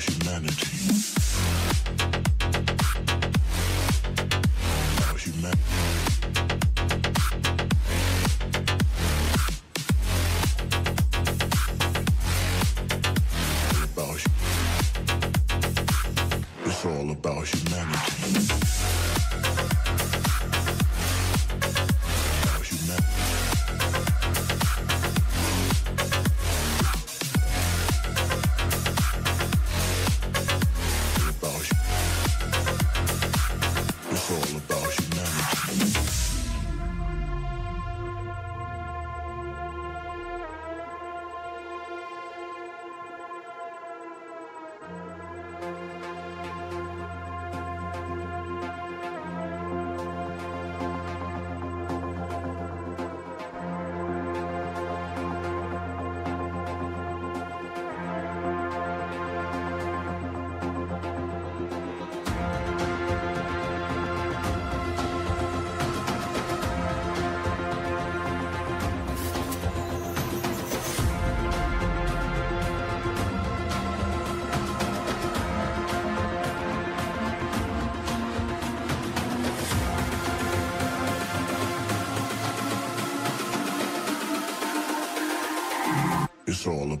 humanity.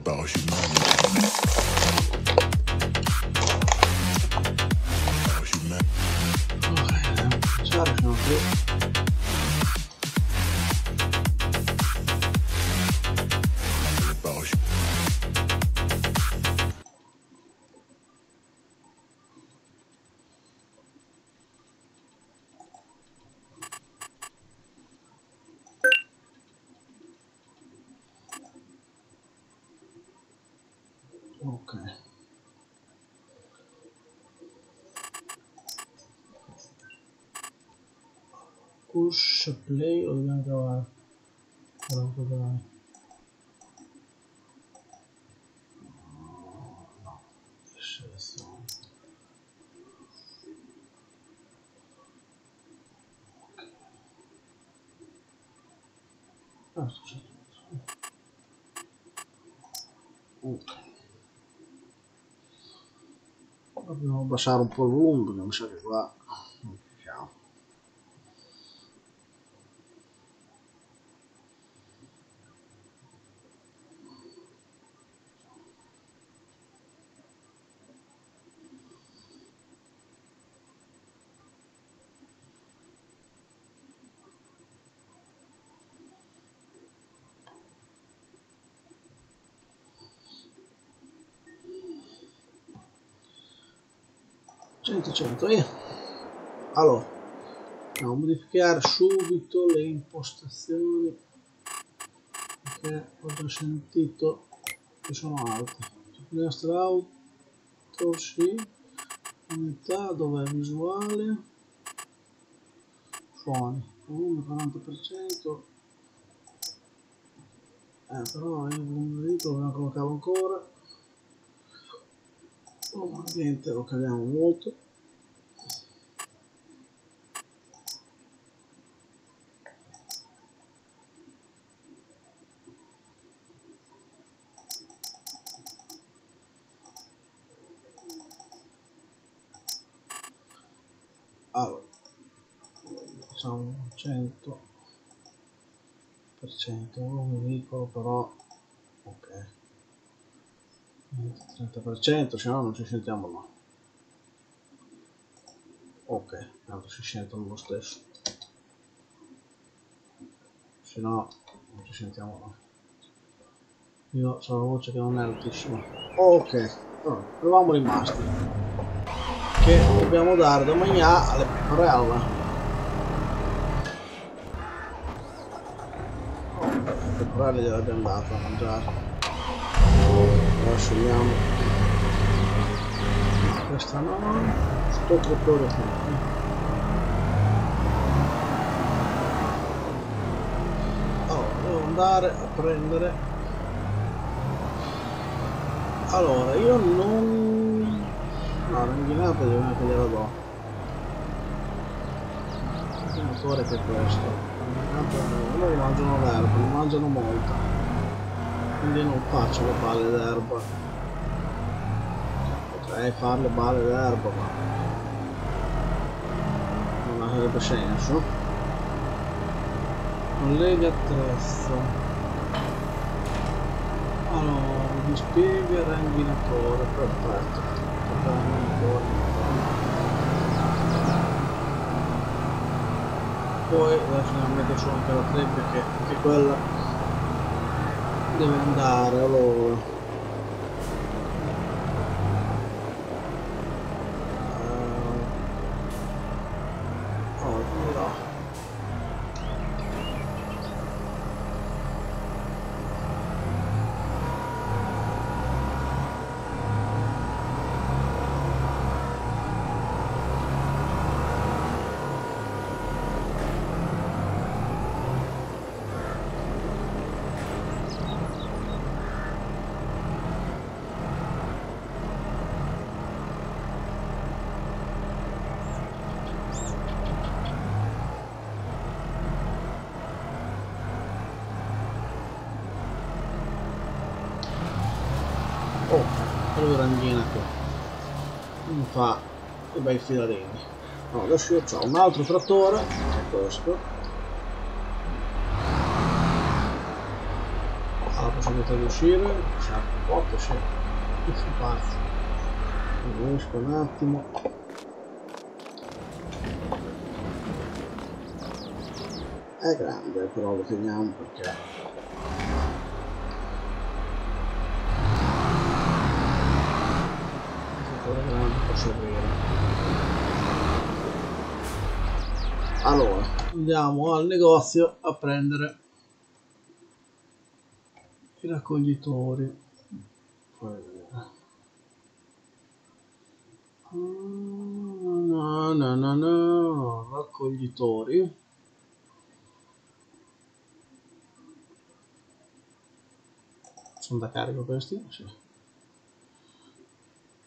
about you know Okay. Push, play, or we're gonna go out. Dobbiamo abbassare un po' il volume 100 100 eh. allora andiamo a modificare subito le impostazioni perché ho già sentito che sono alte. Finestra auto sì. Unità dove è visuale? Suoni. Volume 40% eh, però io non lo dico, lo collocavo ancora. Ambiente lo caliamo molto. Allora, facciamo 100 per cento, un piccolo però, ok. 30% se no non ci sentiamo no ok tanto si sentono lo stesso. Se no non ci sentiamo no io ho la voce che non è altissima. Ok allora, eravamo rimasti che dobbiamo dare da mangiare alle pecorelle ok le pecorelle gliele abbiamo dato da mangiare no, questa no sto qui. Allora devo andare a prendere. Allora io non no l'inghilata io neanche gliela do il motore che è questo loro mangiano l'erba ne mangiano molta quindi non faccio le palle d'erba. Potrei fare le balle d'erba ma non avrebbe senso. Collega attrezzo allora mi spiega ranginatore perfetto. Poi adesso ne metto su anche la trebbia che anche quella deve andare allora Eh, oh, dirò. Oh, quello ranghina qua. Non fa i bei filarini. No, adesso io ho un altro trattore, questo. Ha la possibilità di uscire, c'è un po', sì. Che pazzi. Riesco un attimo. È grande, però lo teniamo perché quello grande posso aprire. Allora, andiamo al negozio a prendere i raccoglitori. No, no, no, no, raccoglitori. Sono da carico questi? Sì.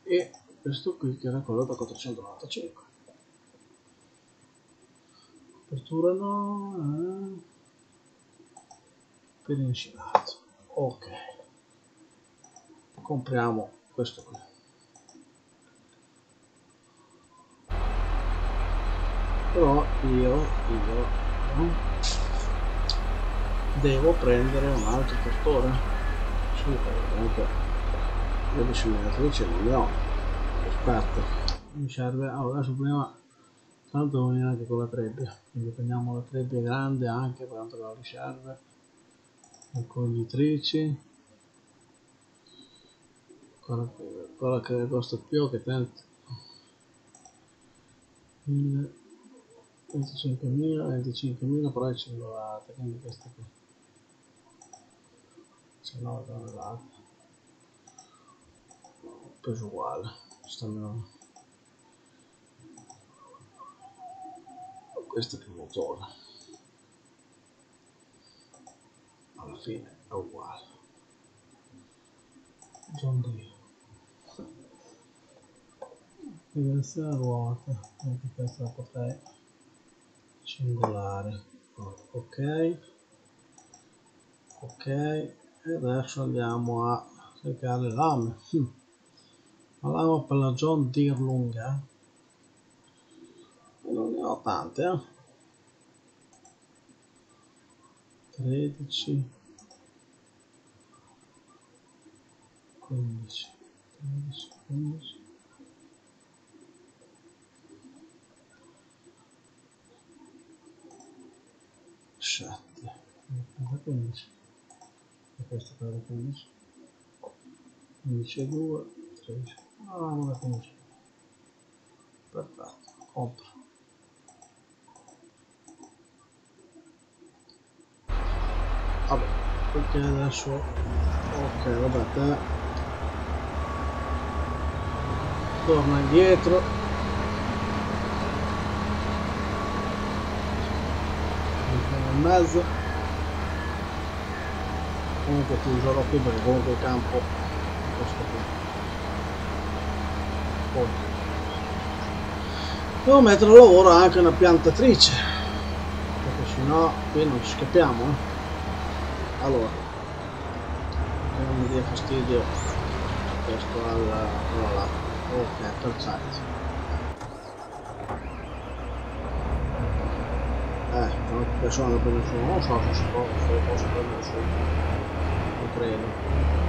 E questo qui che era quello da 495 apertura no eh. per insinato ok. Compriamo questo qui. Però io io no, devo prendere un altro trattore sì perché comunque 12 metri non ne ho aspetta mi serve allora adesso prima tanto devo venire anche con la trebbia. Quindi prendiamo la trebbia grande anche per quanto la riserve. Raccoglitrici quella, quella che costa più che tanto 25.000 25.000 però è cellulare quindi questa qui. 19 tonnellate peso uguale stanno questo è più motore. Alla fine è uguale. John Deere. Diverse ruote anche questa la potrei singolare ok. Ok. E adesso andiamo a cercare le lame lama per la John Deere lunga e non ne ho tante eh? 13 15 13 15 7 15 e questo per 15 15 e 2 13 ah una 15 perfetto compro vabbè perché adesso. Ok vabbè te. Torna indietro. In mezzo. Comunque ti userò qui perché comunque il campo poi devo mettere al lavoro anche una piantatrice perché sennò qui non ci scappiamo eh. allora che non mi dia fastidio questo alla, alla là Ok, perfetto. Eh, non persone prendere su, non so se si può, se posso prendere su. Non credo.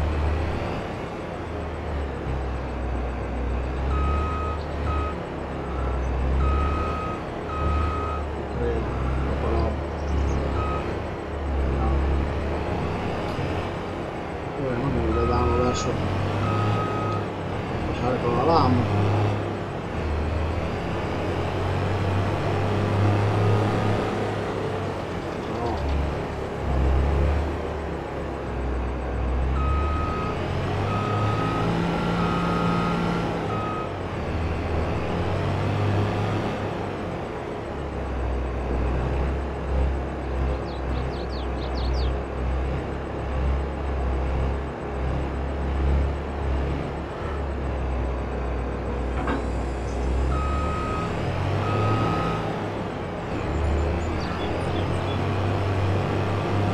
Verso passare con la lama.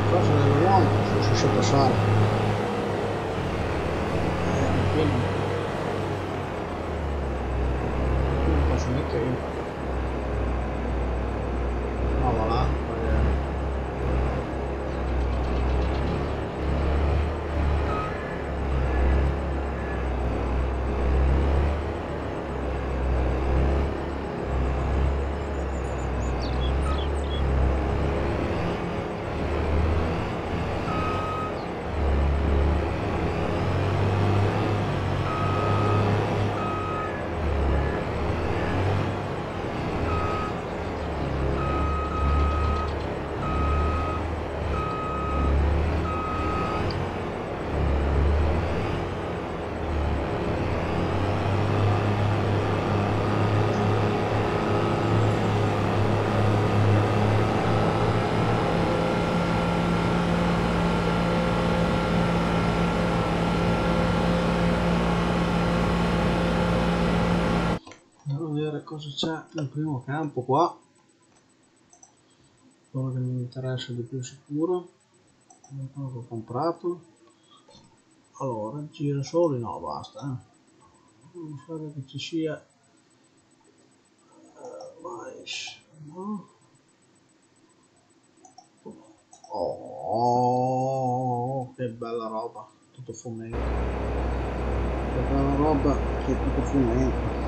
Cosa dell'uomo se si riesce a passare? Eh, cosa c'è nel primo campo qua. Quello che mi interessa di più sicuro. Quello che ho comprato. Allora, girasoli no, basta. Eh. Non so che ci sia. eh, mais, no. Oh, che bella roba, tutto fumento. Che bella roba che tutto fumento.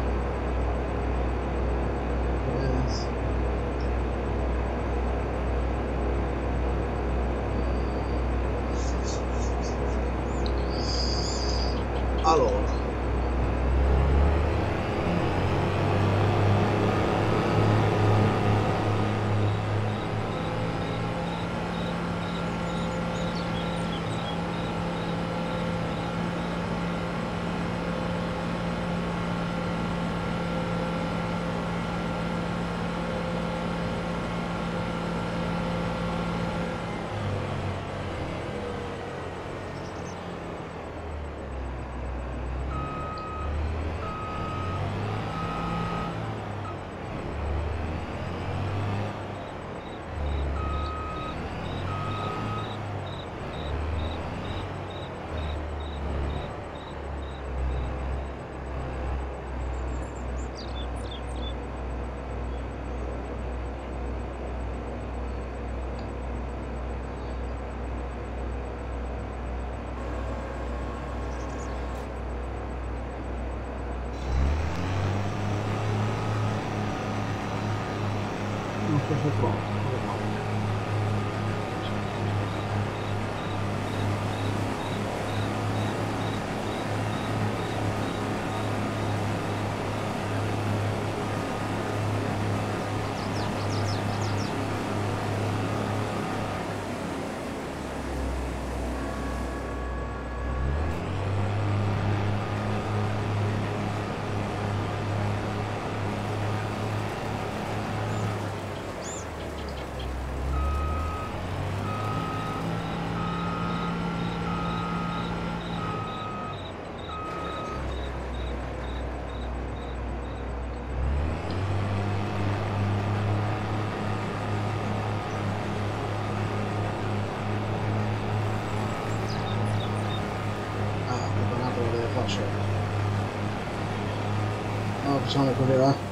No, facciamo così, va.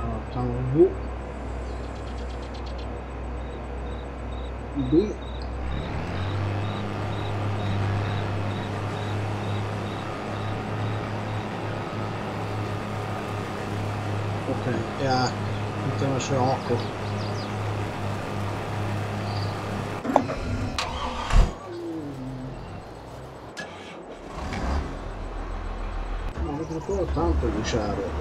Allora, facciamo V. B. Ok, e H. vedo ancora tanto di sciare.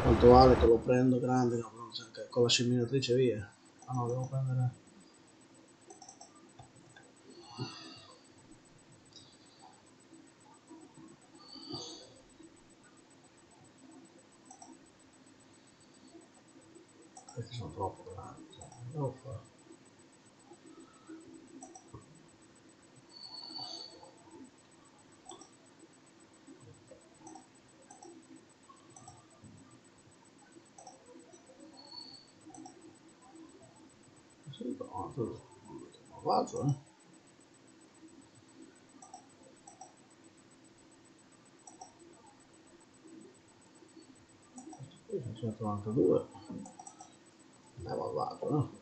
Quanto vale che lo prendo grande, cioè, con la seminatrice via. Ah no, devo prendere... Questi sono troppo grandi, cioè, non devo fare. Sì, no, tu- malvagio, eh. Qui sono 192. Non è malvagio, no?